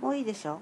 もういいでしょ？